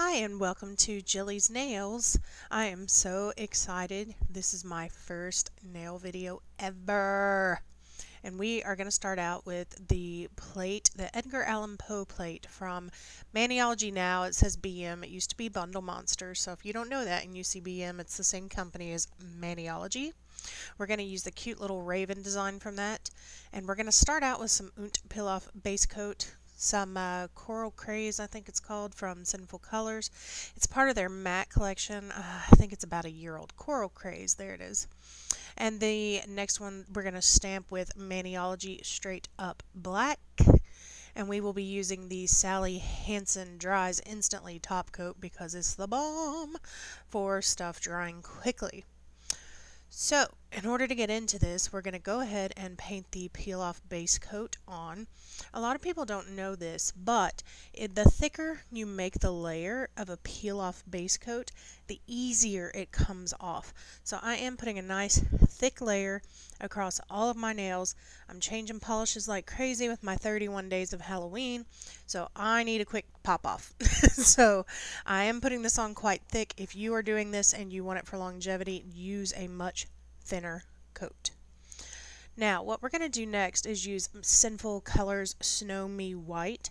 Hi and welcome to Jillie's Nails. I am so excited. This is my first nail video ever. And we are going to start out with the plate, the Edgar Allan Poe plate from Maniology now. It says BM. It used to be Bundle Monster. So if you don't know that and you see BM, it's the same company as Maniology. We're going to use the cute little raven design from that. And we're going to start out with some Peel Off Base Coat some uh, Coral Craze, I think it's called, from Sinful Colors. It's part of their matte collection. Uh, I think it's about a year old. Coral Craze, there it is. And the next one we're going to stamp with Maniology Straight Up Black. And we will be using the Sally Hansen Dries Instantly Top Coat because it's the bomb for stuff drying quickly. So, in order to get into this, we're going to go ahead and paint the peel off base coat on. A lot of people don't know this, but it, the thicker you make the layer of a peel off base coat, the easier it comes off. So I am putting a nice thick layer across all of my nails. I'm changing polishes like crazy with my 31 days of Halloween, so I need a quick pop off. so I am putting this on quite thick. If you are doing this and you want it for longevity, use a much thinner coat. Now, what we're going to do next is use Sinful Colors Snow Me White.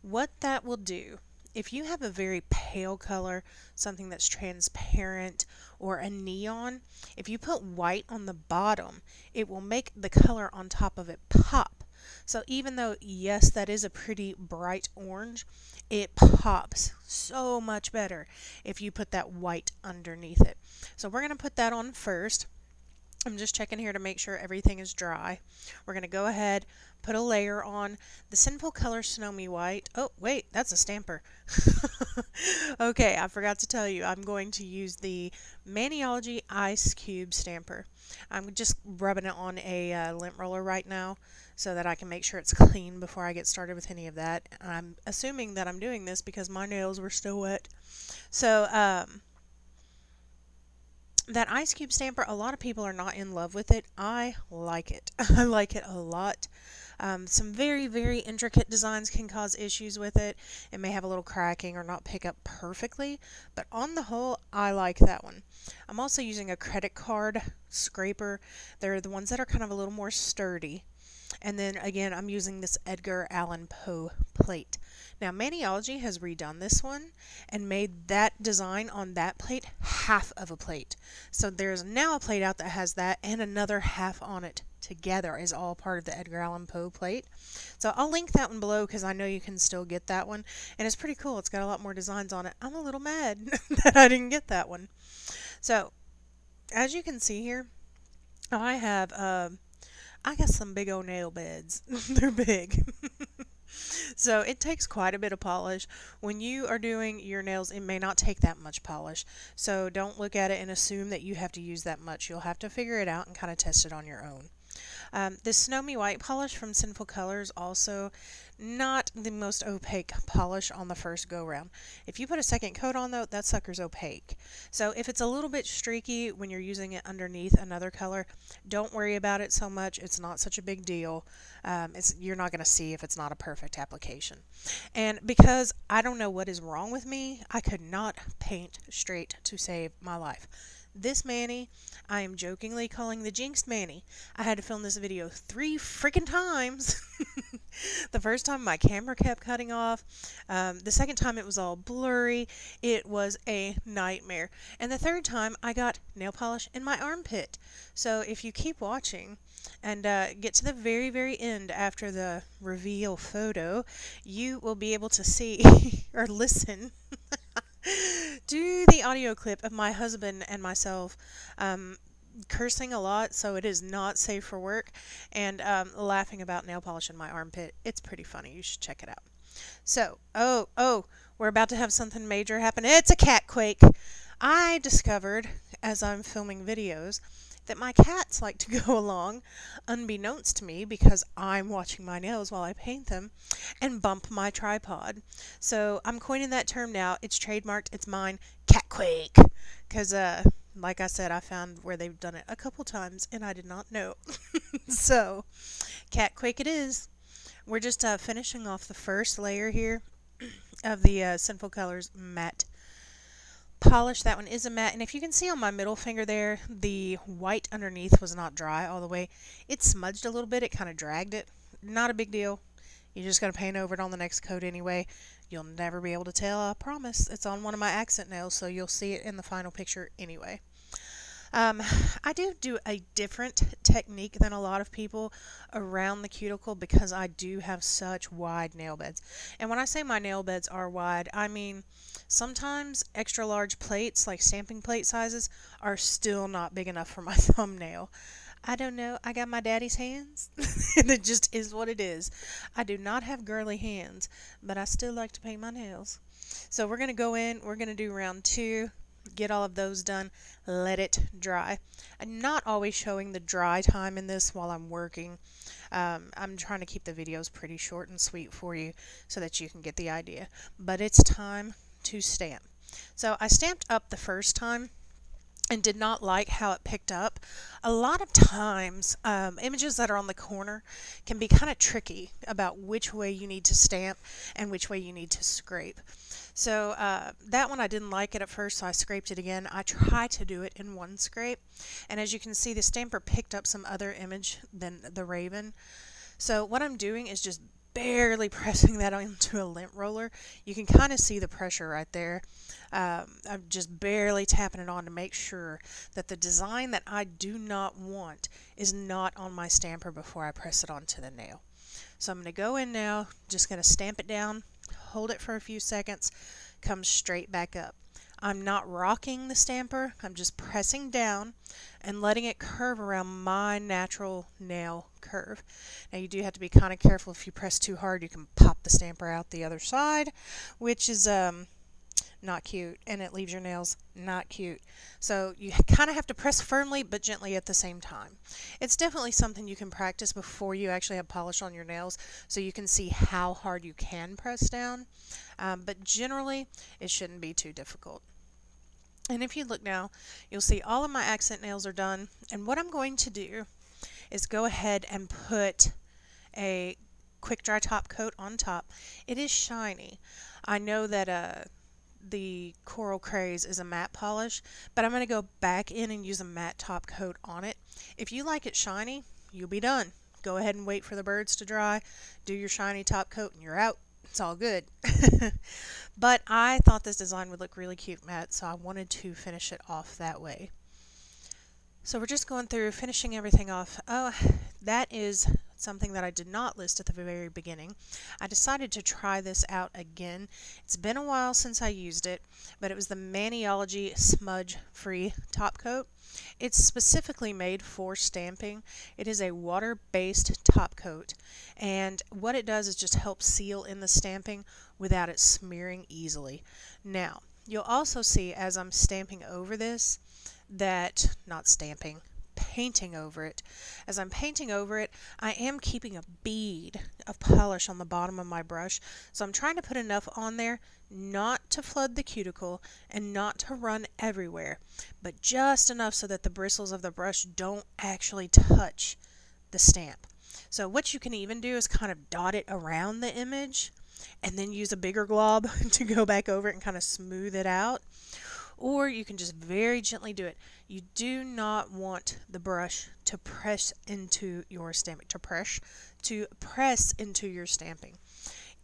What that will do, if you have a very pale color, something that's transparent, or a neon, if you put white on the bottom, it will make the color on top of it pop. So even though, yes, that is a pretty bright orange, it pops so much better if you put that white underneath it. So we're going to put that on first. I'm just checking here to make sure everything is dry. We're going to go ahead, put a layer on the Sinful Color Snow Me White. Oh, wait, that's a stamper. okay, I forgot to tell you, I'm going to use the Maniology Ice Cube stamper. I'm just rubbing it on a uh, lint roller right now so that I can make sure it's clean before I get started with any of that. I'm assuming that I'm doing this because my nails were still wet. So, um, that ice cube stamper, a lot of people are not in love with it. I like it. I like it a lot. Um, some very, very intricate designs can cause issues with it. It may have a little cracking or not pick up perfectly, but on the whole, I like that one. I'm also using a credit card scraper. They're the ones that are kind of a little more sturdy. And then again, I'm using this Edgar Allan Poe plate. Now, Maniology has redone this one and made that design on that plate half of a plate. So there's now a plate out that has that and another half on it together is all part of the Edgar Allan Poe plate. So I'll link that one below because I know you can still get that one. And it's pretty cool. It's got a lot more designs on it. I'm a little mad that I didn't get that one. So, as you can see here, I have, uh, I got some big old nail beds. They're big. so it takes quite a bit of polish. When you are doing your nails, it may not take that much polish. So don't look at it and assume that you have to use that much. You'll have to figure it out and kind of test it on your own. Um, the Snow Me White polish from Sinful Colors also not the most opaque polish on the first go round. If you put a second coat on though, that sucker's opaque. So if it's a little bit streaky when you're using it underneath another color, don't worry about it so much. It's not such a big deal. Um, it's You're not going to see if it's not a perfect application. And because I don't know what is wrong with me, I could not paint straight to save my life. This Mani, I am jokingly calling the Jinxed Mani. I had to film this video three freaking times. the first time my camera kept cutting off. Um, the second time it was all blurry. It was a nightmare. And the third time I got nail polish in my armpit. So if you keep watching and uh, get to the very, very end after the reveal photo, you will be able to see or listen do the audio clip of my husband and myself um, cursing a lot, so it is not safe for work, and um, laughing about nail polish in my armpit. It's pretty funny. You should check it out. So, oh, oh, we're about to have something major happen. It's a cat quake. I discovered as I'm filming videos that my cats like to go along, unbeknownst to me, because I'm watching my nails while I paint them, and bump my tripod. So I'm coining that term now. It's trademarked. It's mine. Catquake. Because, uh, like I said, I found where they've done it a couple times, and I did not know. so, catquake it is. We're just uh, finishing off the first layer here. of the uh, Sinful Colors matte polish. That one is a matte. And if you can see on my middle finger there, the white underneath was not dry all the way. It smudged a little bit. It kind of dragged it. Not a big deal. You're just going to paint over it on the next coat anyway. You'll never be able to tell, I promise. It's on one of my accent nails, so you'll see it in the final picture anyway. Um, I do do a different technique than a lot of people around the cuticle because I do have such wide nail beds. And when I say my nail beds are wide, I mean sometimes extra large plates, like stamping plate sizes, are still not big enough for my thumbnail. I don't know. I got my daddy's hands. and it just is what it is. I do not have girly hands, but I still like to paint my nails. So we're going to go in. We're going to do round two get all of those done, let it dry. I'm not always showing the dry time in this while I'm working. Um, I'm trying to keep the videos pretty short and sweet for you so that you can get the idea. But it's time to stamp. So I stamped up the first time and did not like how it picked up. A lot of times, um, images that are on the corner can be kind of tricky about which way you need to stamp and which way you need to scrape. So uh, that one I didn't like it at first, so I scraped it again. I tried to do it in one scrape, and as you can see, the stamper picked up some other image than the Raven. So what I'm doing is just barely pressing that onto a lint roller. You can kind of see the pressure right there. Um, I'm just barely tapping it on to make sure that the design that I do not want is not on my stamper before I press it onto the nail. So I'm going to go in now, just going to stamp it down, hold it for a few seconds, come straight back up. I'm not rocking the stamper, I'm just pressing down and letting it curve around my natural nail curve. Now you do have to be kind of careful if you press too hard you can pop the stamper out the other side, which is um, not cute, and it leaves your nails not cute. So you kind of have to press firmly but gently at the same time. It's definitely something you can practice before you actually have polish on your nails so you can see how hard you can press down. Um, but generally, it shouldn't be too difficult. And if you look now, you'll see all of my accent nails are done. And what I'm going to do is go ahead and put a quick dry top coat on top. It is shiny. I know that uh, the Coral Craze is a matte polish, but I'm going to go back in and use a matte top coat on it. If you like it shiny, you'll be done. Go ahead and wait for the birds to dry, do your shiny top coat, and you're out. It's all good. but I thought this design would look really cute matte, so I wanted to finish it off that way. So we're just going through finishing everything off. Oh, that is something that I did not list at the very beginning. I decided to try this out again. It's been a while since I used it, but it was the Maniology Smudge Free Top Coat. It's specifically made for stamping. It is a water-based top coat, and what it does is just help seal in the stamping without it smearing easily. Now, you'll also see as I'm stamping over this, that, not stamping, painting over it. As I'm painting over it, I am keeping a bead of polish on the bottom of my brush. So I'm trying to put enough on there not to flood the cuticle and not to run everywhere, but just enough so that the bristles of the brush don't actually touch the stamp. So what you can even do is kind of dot it around the image and then use a bigger glob to go back over it and kind of smooth it out or you can just very gently do it. You do not want the brush to press into your stamping, to press, to press into your stamping.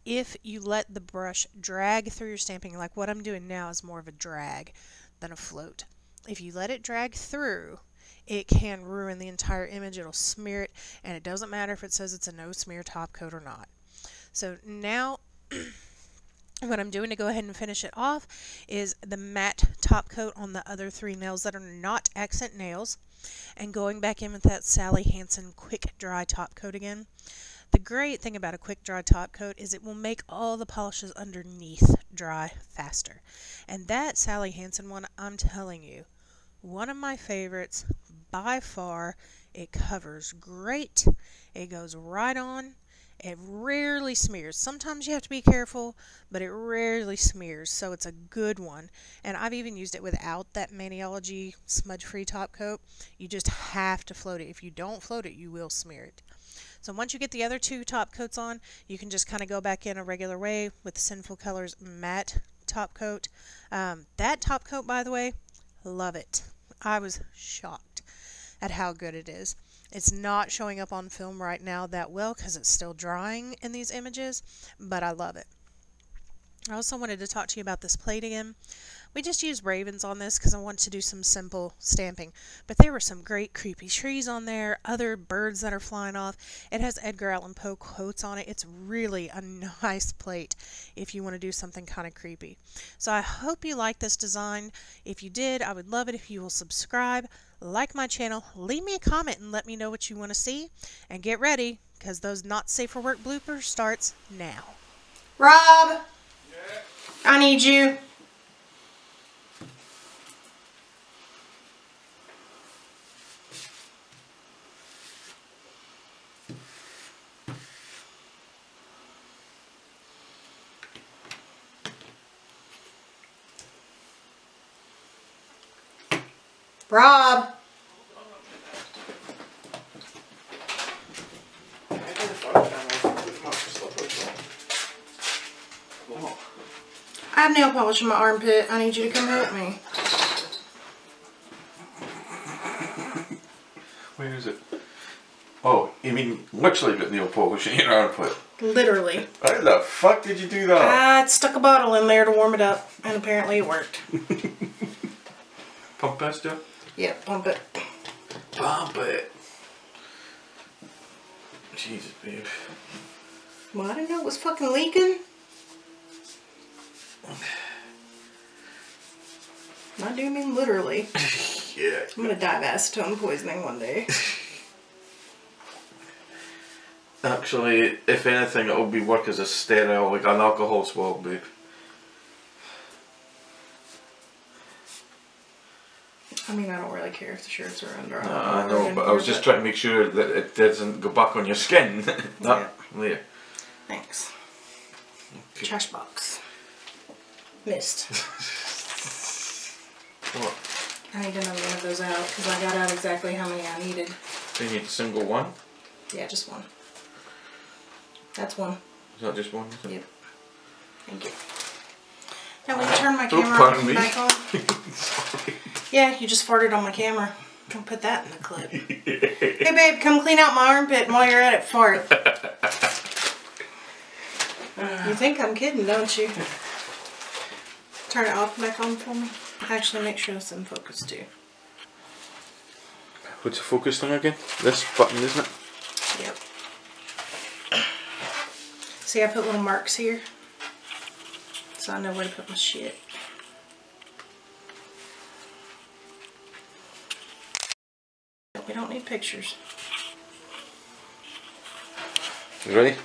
If you let the brush drag through your stamping, like what I'm doing now is more of a drag than a float. If you let it drag through, it can ruin the entire image. It'll smear it, and it doesn't matter if it says it's a no smear top coat or not. So now what I'm doing to go ahead and finish it off is the matte top coat on the other three nails that are not accent nails and going back in with that Sally Hansen quick dry top coat again. The great thing about a quick dry top coat is it will make all the polishes underneath dry faster. And that Sally Hansen one, I'm telling you, one of my favorites by far. It covers great. It goes right on it rarely smears. Sometimes you have to be careful, but it rarely smears, so it's a good one. And I've even used it without that Maniology smudge-free top coat. You just have to float it. If you don't float it, you will smear it. So once you get the other two top coats on, you can just kind of go back in a regular way with Sinful Colors matte top coat. Um, that top coat, by the way, love it. I was shocked at how good it is. It's not showing up on film right now that well because it's still drying in these images, but I love it. I also wanted to talk to you about this plate again. We just used ravens on this because I wanted to do some simple stamping. But there were some great creepy trees on there, other birds that are flying off. It has Edgar Allan Poe quotes on it. It's really a nice plate if you want to do something kind of creepy. So I hope you like this design. If you did, I would love it if you will subscribe, like my channel, leave me a comment and let me know what you want to see. And get ready because those not safe for work bloopers starts now. Rob! I need you. Rob! I have nail polish in my armpit. I need you to come help me. Where is it? Oh, you mean literally got nail polish in your armpit? Literally. How the fuck did you do that? I stuck a bottle in there to warm it up, and apparently it worked. Pump that stuff? Yep, pump it. Pump it. Jesus, babe. Well, I didn't know it was fucking leaking. I do mean literally. Yeah. I'm gonna die of acetone poisoning one day. Actually, if anything, it'll be work as a sterile, like an alcohol swab, babe. I mean, I don't really care if the shirts are under. Uh, I know, but I was just trying to make sure that it doesn't go back on your skin. that, there. Thanks. Okay. Trash box. Missed. What? I need another one of those out because I got out exactly how many I needed. Do you need a single one? Yeah, just one. That's one. Is that just one? Yep. Thank you. Now you turn my camera back on? Yeah, you just farted on my camera. Don't put that in the clip. hey babe, come clean out my armpit and while you're at it, fart. you think I'm kidding, don't you? Turn it off back on for me. Actually, make sure it's in focus too. What's the focus thing again? This button, isn't it? Yep. See, I put little marks here. So I know where to put my shit. We don't need pictures. You ready?